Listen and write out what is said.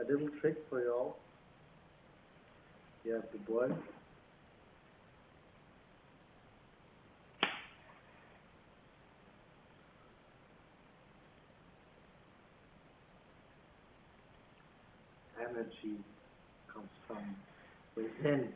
a little trick for you all. You have to boil. Energy comes from within.